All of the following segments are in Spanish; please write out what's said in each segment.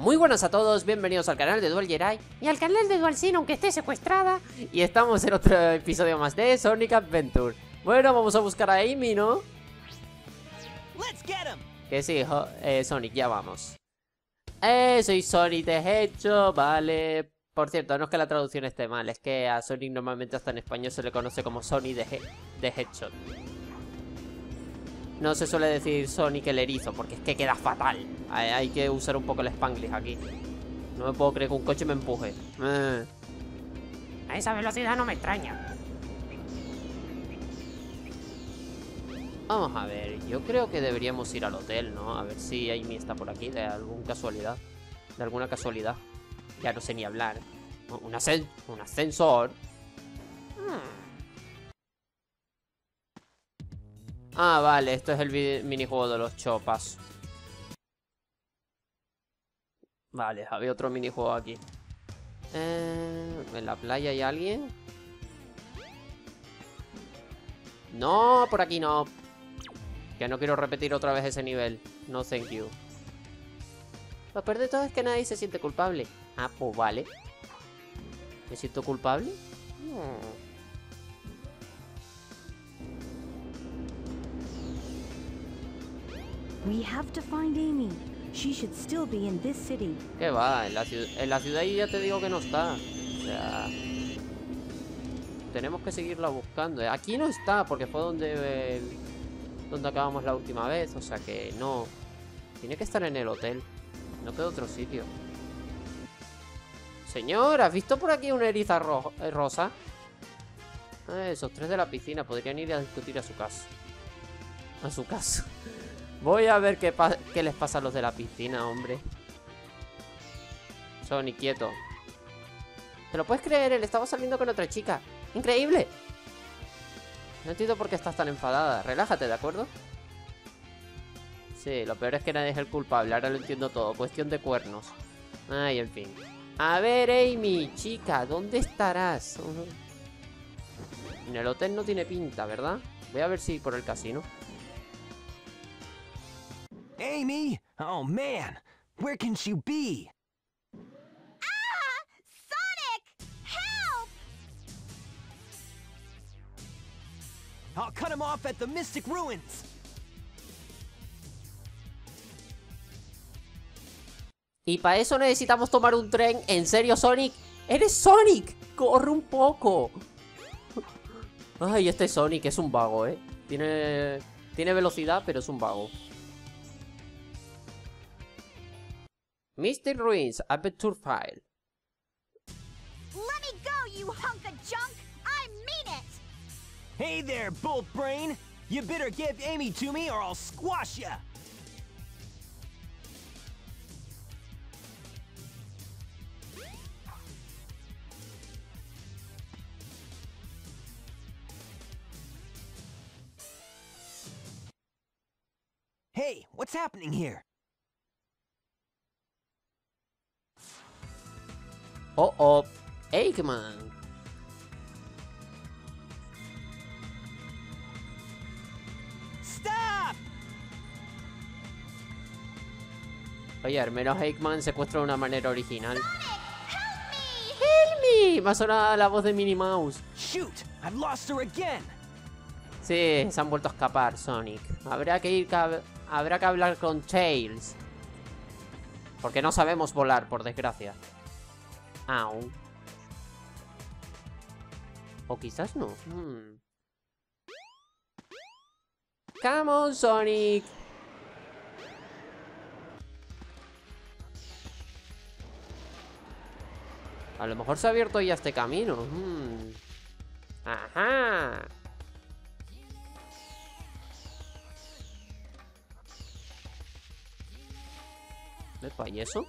Muy buenas a todos, bienvenidos al canal de Dual Jedi Y al canal de Dual Sin, aunque esté secuestrada. Y estamos en otro episodio más de Sonic Adventure. Bueno, vamos a buscar a Amy, ¿no? Que sí, eh, Sonic, ya vamos. Eh, soy Sonic de hecho, vale. Por cierto, no es que la traducción esté mal Es que a Sonic normalmente hasta en español se le conoce como Sonic de, de Headshot no se suele decir Sonic el erizo, porque es que queda fatal. Hay, que usar un poco el Spanglish aquí. No me puedo creer que un coche me empuje. Eh. A esa velocidad no me extraña. Vamos a ver, yo creo que deberíamos ir al hotel, ¿no? A ver si Amy está por aquí, de alguna casualidad. De alguna casualidad. Ya no sé ni hablar. Un, un ascensor. Hmm. Ah, vale, esto es el minijuego de los chopas. Vale, había otro minijuego aquí. Eh, ¿En la playa hay alguien? No, por aquí no. Que no quiero repetir otra vez ese nivel. No, thank you. Lo peor de todo es que nadie se siente culpable. Ah, pues vale. ¿Me siento culpable? No. We have to find Amy. She should still be in this city. ¿Qué va? En la, en la ciudad ya te digo que no está. O sea... Tenemos que seguirla buscando. Aquí no está, porque fue donde... donde acabamos la última vez. O sea que no. Tiene que estar en el hotel. No queda otro sitio. Señor, ¿has visto por aquí una eriza eh, rosa? Eh, esos tres de la piscina podrían ir a discutir a su casa. A su casa. Voy a ver qué, les pasa a los de la piscina, hombre. Sony, quieto. ¿Te lo puedes creer? Él estaba saliendo con otra chica. ¡Increíble! No entiendo por qué estás tan enfadada. Relájate, ¿de acuerdo? Sí, lo peor es que nadie es el culpable. Ahora lo entiendo todo. Cuestión de cuernos. Ay, en fin. A ver, Amy, chica, ¿dónde estarás? En el hotel no tiene pinta, ¿verdad? Voy a ver si por el casino. Oh man, where can she be? Ah! Sonic! Help! I'll cut him off at the Mystic Ruins! Y para eso necesitamos tomar un tren. ¿En serio, Sonic? ¡Eres Sonic! ¡Corre un poco! Ay, este Sonic es un vago, ¿eh? Tiene, tiene velocidad, pero es un vago. Mystic Ruins Adventure File. Let me go, you hunk of junk! I mean it! Hey there, Bolt Brain! You better give Amy to me or I'll squash ya! Hey, what's happening here? Oh, oh. Eggman. Stop. Oye, al menos Eggman secuestra de una manera original. help me! Me ha sonado la voz de Minnie Mouse. Shoot, I've lost her again. Sí, se han vuelto a escapar, Sonic. Habrá que ir habrá que hablar con Tails. Porque no sabemos volar, por desgracia. Au. O quizás no. Hmm. Sonic. A lo mejor se ha abierto ya este camino. Hmm. Ajá. ¿Y eso?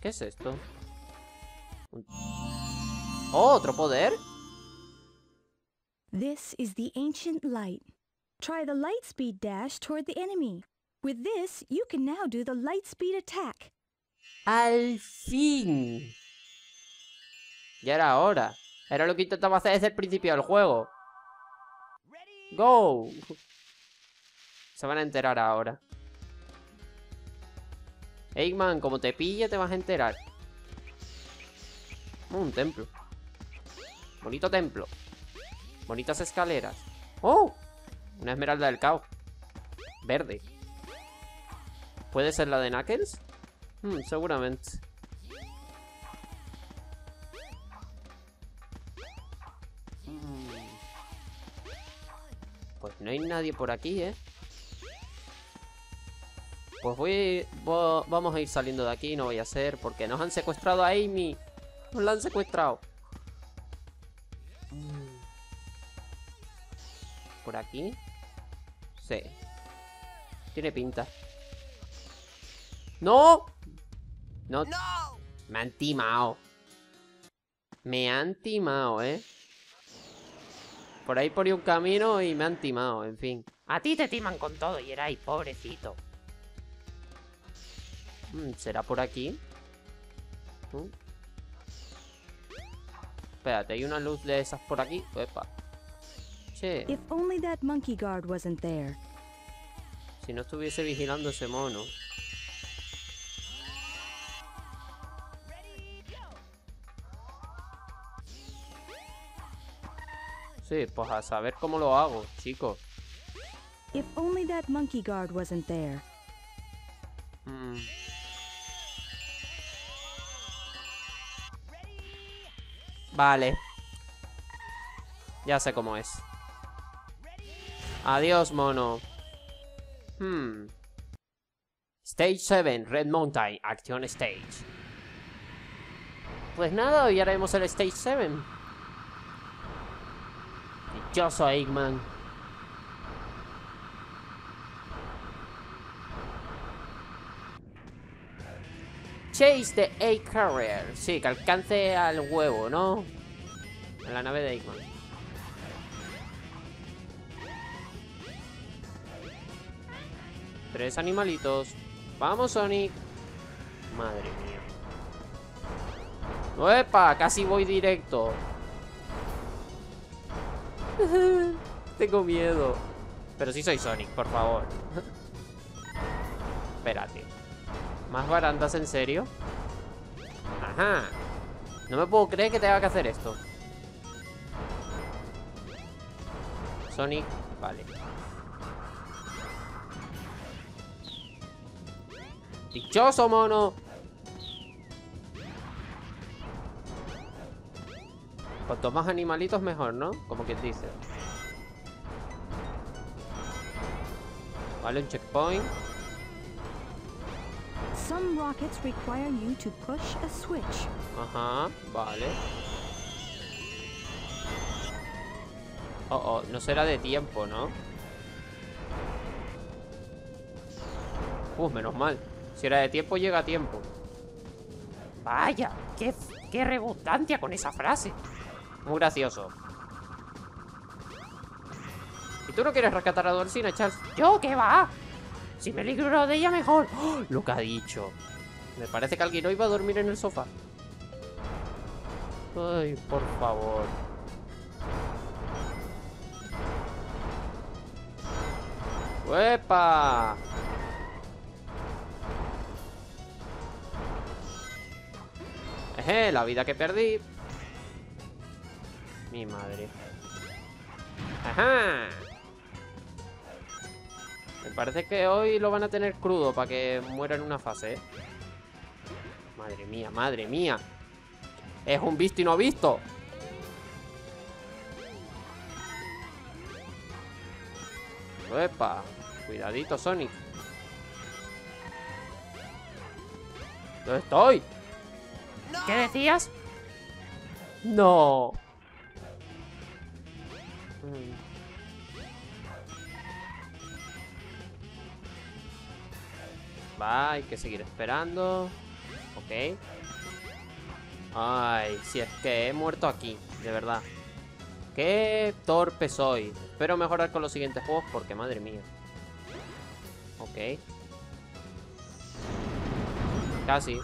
¿Qué es esto? ¡Oh, otro poder! This is the ancient light. Try the light speed dash toward the enemy. With this, you can now do the light speed attack. ¡Al fin! Ya era hora. Era lo que intentaba hacer desde el principio del juego. ¡Go! Se van a enterar ahora. Eggman, como te pille te vas a enterar. Oh, un templo. Bonito templo. Bonitas escaleras. ¡Oh! Una esmeralda del caos. Verde. ¿Puede ser la de Knuckles? Hmm, seguramente. Hmm. Pues no hay nadie por aquí, ¿eh? Pues voy, vo- vamos a ir saliendo de aquí, no voy a ser, porque nos han secuestrado a Amy. Nos la han secuestrado. Mm. ¿Por aquí? Sí. Tiene pinta. ¡No! No. Me han timado. Me han timado, ¿eh? Por ahí ponía un camino y me han timado, en fin. A ti te timan con todo y erais pobrecito. Mm, ¿Será por aquí? Mm. Espérate, hay una luz de esas por aquí. Epa. Che, If only that monkey guard wasn't there. si no estuviese vigilando ese mono. Sí, pues a saber cómo lo hago, chicos. If only that monkey guard wasn't there. Mm. Vale. Ya sé cómo es. Adiós, mono. Hmm. Stage 7, Red Mountain, Action Stage. Pues nada, hoy haremos el Stage 7. Dichoso Eggman. Chase the Egg Carrier. Sí, que alcance al huevo, ¿no? En la nave de Eggman. Tres animalitos. Vamos, Sonic. Madre mía. ¡Epa! Casi voy directo. Tengo miedo. Pero sí soy Sonic, por favor. ¿Más barandas en serio? Ajá. No me puedo creer que tenga que hacer esto. Sonic, vale. ¡Dichoso mono! Cuanto más animalitos mejor, ¿no? Como quien dice. Vale, un checkpoint. Some rockets require you to push a switch. Ajá, vale. Oh, oh, no será de tiempo, ¿no? Uh, menos mal. Si era de tiempo, llega a tiempo. Vaya, qué, qué redundancia con esa frase. Muy gracioso. ¿Y tú no quieres rescatar a Dorsina, Charles? ¿Yo qué va? Si me libro de ella mejor. ¡Oh! Lo que ha dicho. Me parece que alguien hoy va a dormir en el sofá. Ay, por favor. ¡Uepa! Eje, la vida que perdí. Mi madre. ¡Ajá! Me parece que hoy lo van a tener crudo para que muera en una fase, ¿eh? Madre mía, madre mía. Es un visto y no visto. Epa, cuidadito, Sonic. ¿Dónde estoy? ¿Qué decías? No. Mm. Va, hay que seguir esperando. Ok. Ay, si es que he muerto aquí, de verdad. Qué torpe soy. Espero mejorar con los siguientes juegos porque, madre mía. Ok. Casi.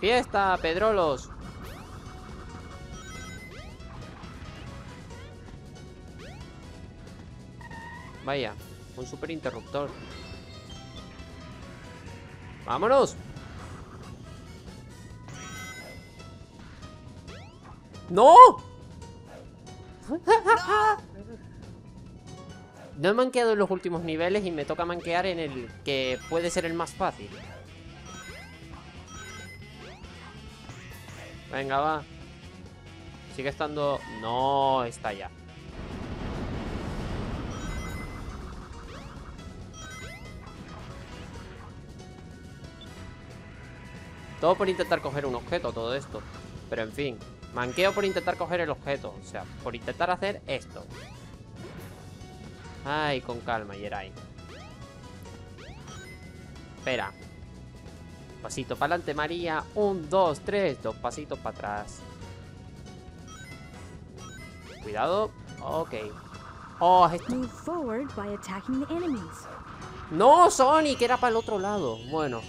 ¡Fiesta, Pedrolos! Vaya, un super interruptor. ¡Vámonos! ¡No! No he manqueado en los últimos niveles y me toca manquear en el que puede ser el más fácil. Venga, va. Sigue estando... No, está ya. Todo por intentar coger un objeto, todo esto. Pero en fin, manqueo por intentar coger el objeto. O sea, por intentar hacer esto. Ay, con calma, Yerai. Espera. Pasito para adelante, María. Un, dos, tres. Dos pasitos para atrás. Cuidado. Ok. Oh, esto. No, Sonic, era para el otro lado. Bueno,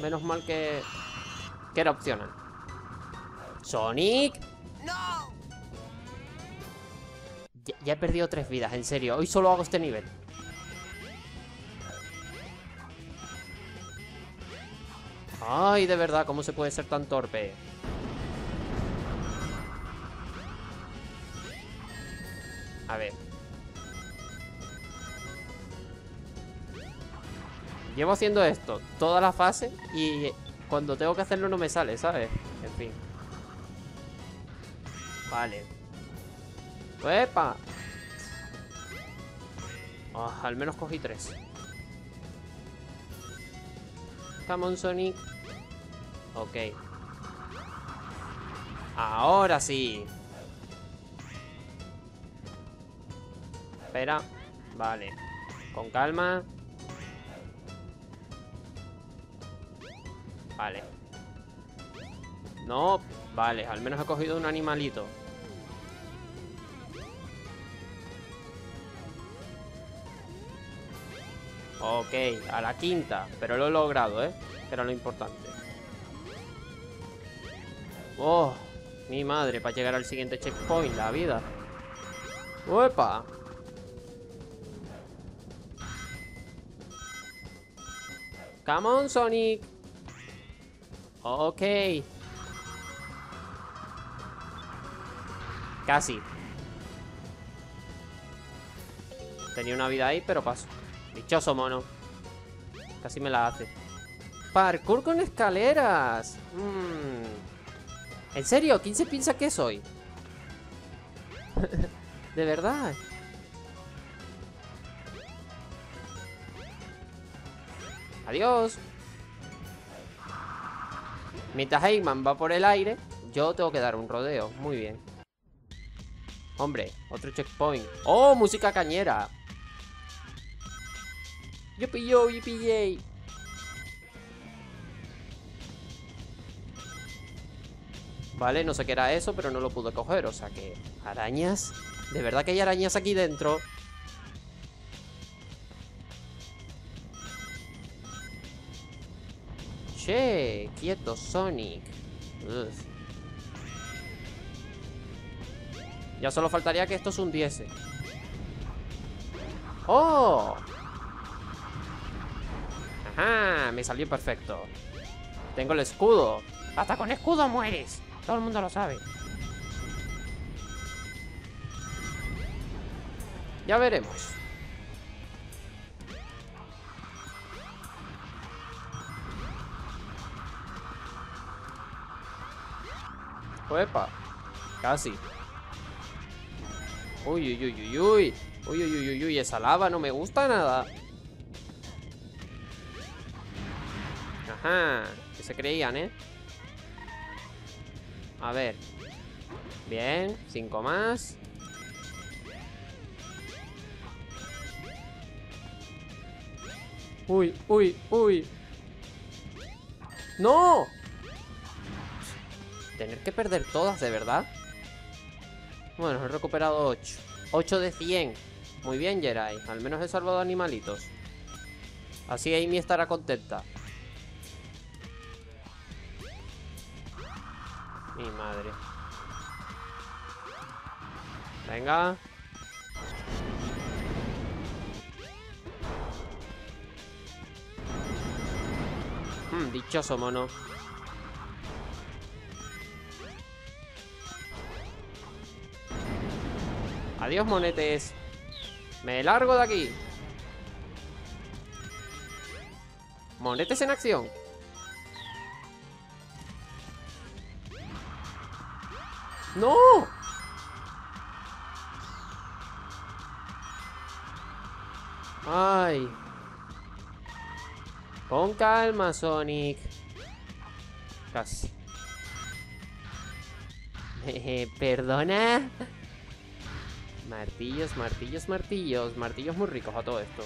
menos mal que... Que era opcional. Sonic. No! Ya, ya he perdido tres vidas, en serio. Hoy solo hago este nivel. Ay, de verdad, ¿cómo se puede ser tan torpe? A ver. Llevo haciendo esto toda la fase y cuando tengo que hacerlo no me sale, ¿sabes? En fin. Vale. ¡Epa! Ah, al menos cogí tres. Come on, Sonic. Ok. Ahora sí. Espera. Vale. Con calma. No. Vale, al menos he cogido un animalito. Ok, a la quinta. Pero lo he logrado, ¿eh? Era lo importante. Oh, mi madre, para llegar al siguiente checkpoint, la vida. ¡Uepa! Come on, Sonic. Ok. Casi. Tenía una vida ahí, pero paso. Dichoso mono. Casi me la hace. Parkour con escaleras. Mm. ¿En serio? ¿Quién se piensa que soy? De verdad. Adiós. Mientras Eggman va por el aire, yo tengo que dar un rodeo. Muy bien. Hombre, otro checkpoint. ¡Oh, música cañera! Yupi yo, yipi yay. Vale, no sé qué era eso, pero no lo pude coger. O sea que... ¿Arañas? ¿De verdad que hay arañas aquí dentro? Che, quieto, Sonic. Ya solo faltaría que esto se hundiese. ¡Oh! Ajá, me salió perfecto. Tengo el escudo. Hasta con escudo mueres. Todo el mundo lo sabe. Ya veremos. Uepa. Casi. Uy, uy, uy, uy. Uy, uy, uy, uy, uy. Esa lava no me gusta nada. Ajá. Que se creían, ¿eh? A ver. Bien. Cinco más. Uy, uy, uy. ¡No! Tener que perder todas, ¿de verdad? Bueno, he recuperado 8. 8 de 100. Muy bien, Jerai. Al menos he salvado animalitos. Así Amy estará contenta. Mi madre. Venga. Hmm, dichoso mono. Adiós, monetes. Me largo de aquí. Monetes en acción. ¡No! Ay. Con calma, Sonic. Casi. ¿Perdona? Martillos, martillos, martillos. Martillos muy ricos a todo esto.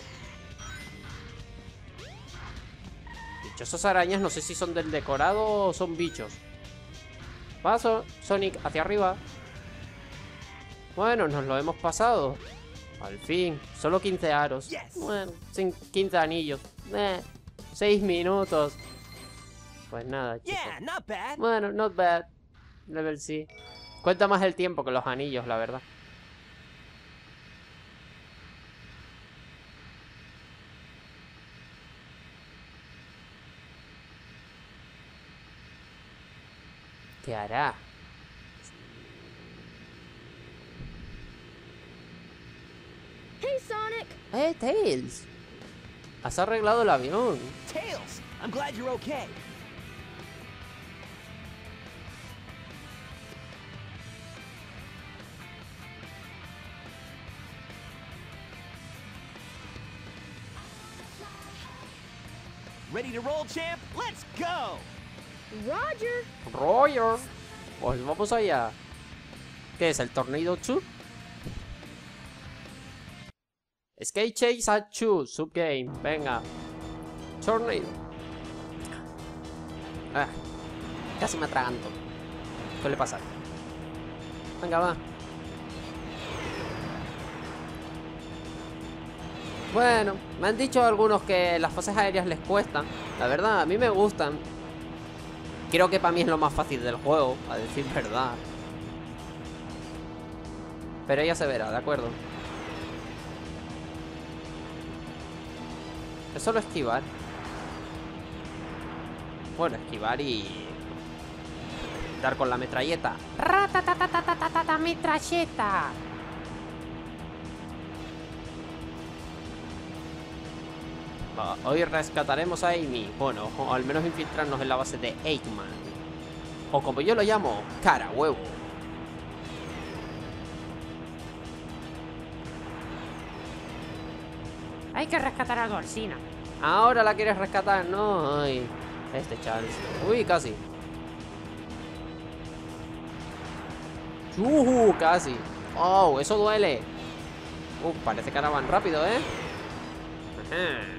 Dichosos arañas, no sé si son del decorado o son bichos. Paso, Sonic, hacia arriba. Bueno, nos lo hemos pasado. Al fin, solo 15 aros. Yes. Bueno, sin 15 anillos. Eh, 6 minutos. Pues nada, chicos. Yeah, not bad. Bueno, not bad. Level C. Cuenta más el tiempo que los anillos, la verdad. ¿Qué hará? Hey, Sonic! Hey, Tails! Has arreglado el avión. Tails, I'm glad you're okay. Ready to roll, champ? Let's go! Roger! Roger. Pues vamos allá. ¿Qué es el Tornado 2? Skate Chase at 2, subgame. Venga. Tornado. Ah, casi me atraganto. Suele pasar. Venga, va. Bueno, me han dicho algunos que las fases aéreas les cuestan. La verdad, a mí me gustan. Creo que para mí es lo más fácil del juego, a decir verdad. Pero ya se verá, ¿de acuerdo? Es solo esquivar. Bueno, esquivar y... Dar con la metralleta. Ratatatatata, metralleta. Hoy rescataremos a Amy. Bueno, o al menos infiltrarnos en la base de Eggman. O como yo lo llamo, cara huevo. Hay que rescatar a Dorsina. Ahora la quieres rescatar, no. Ay, este Charles. Uy, casi. Uh, casi. Oh, eso duele. Uh, parece que ahora van rápido, ¿eh? Ajá.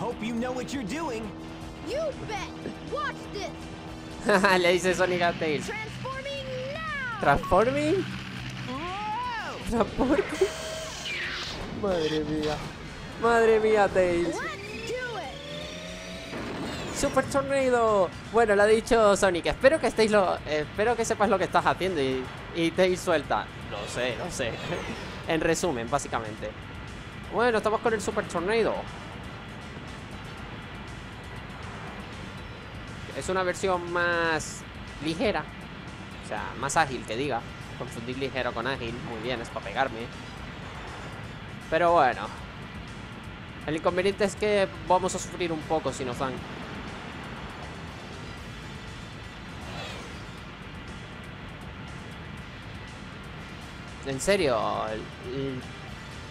Hope you know what you're doing. You bet! Watch this! Le dice Sonic a Tails. Transforming now! ¿Transforming? ¿Transforming? Madre mía. Madre mía, Tails. Let's do it! Super Tornado. Bueno, lo ha dicho Sonic. Espero que estéis lo. Espero que sepas lo que estás haciendo y, y Tails suelta. Lo sé, lo sé. en resumen, básicamente. Bueno, estamos con el Super Tornado. Es una versión más ligera. O sea, más ágil que diga. Confundir ligero con ágil. Muy bien, es para pegarme. Pero bueno. El inconveniente es que vamos a sufrir un poco si nos dan. En serio, el, el-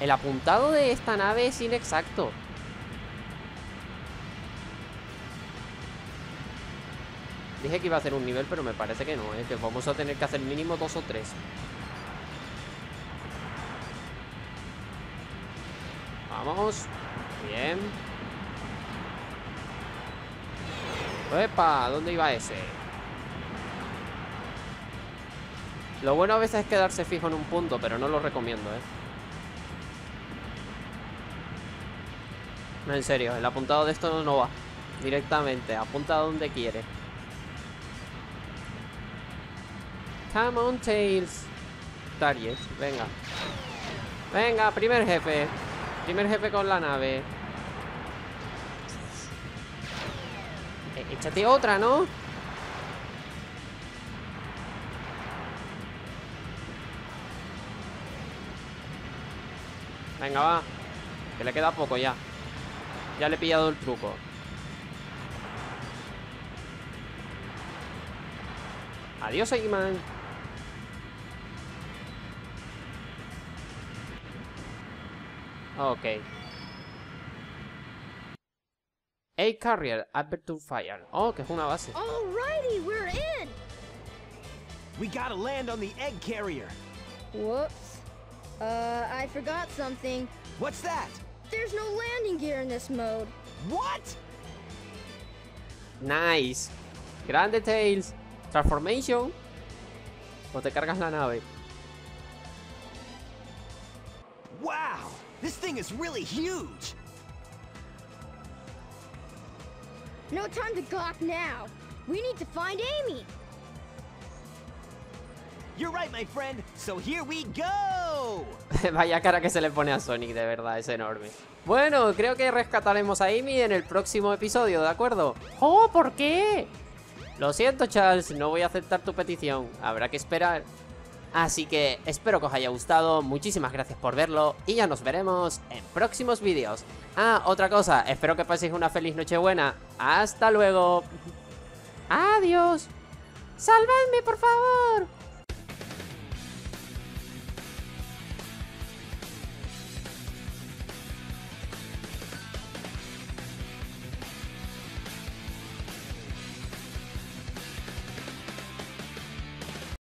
el apuntado de esta nave es inexacto. Dije que iba a hacer un nivel, pero me parece que no, ¿eh? que vamos a tener que hacer mínimo dos o tres. Vamos. Bien. ¡Epa! ¿Dónde iba ese? Lo bueno a veces es quedarse fijo en un punto, pero no lo recomiendo, ¿eh? No, en serio, el apuntado de esto no va. Directamente, apunta donde quiere. Come on, Tails. Darius, venga. Venga, primer jefe. Primer jefe con la nave. Eh, échate otra, ¿no? Venga, va. Que le queda poco ya. Ya le he pillado el truco. Adiós, Eggman. Ok. A carrier, Aperture Fire. Oh, que es una base. Alrighty, we're in! We gotta land on the egg carrier. Whoops. Uh, I forgot something. What's that? There's no landing gear in this mode. What? Nice. Grande Tails. Transformation. O te cargas la nave. Wow, this thing is really huge. No time to gawk now. We need to find Amy. You're right, my friend. So here we go. Vaya cara que se le pone a Sonic, de verdad, es enorme. Bueno, creo que rescataremos a Amy en el próximo episodio, ¿de acuerdo? ¡Oh, ¿por qué? Lo siento, Charles, no voy a aceptar tu petición. Habrá que esperar. Así que espero que os haya gustado, muchísimas gracias por verlo y ya nos veremos en próximos vídeos. Ah, otra cosa, espero que paséis una feliz Nochebuena. Hasta luego. Adiós. ¡Salvadme, por favor!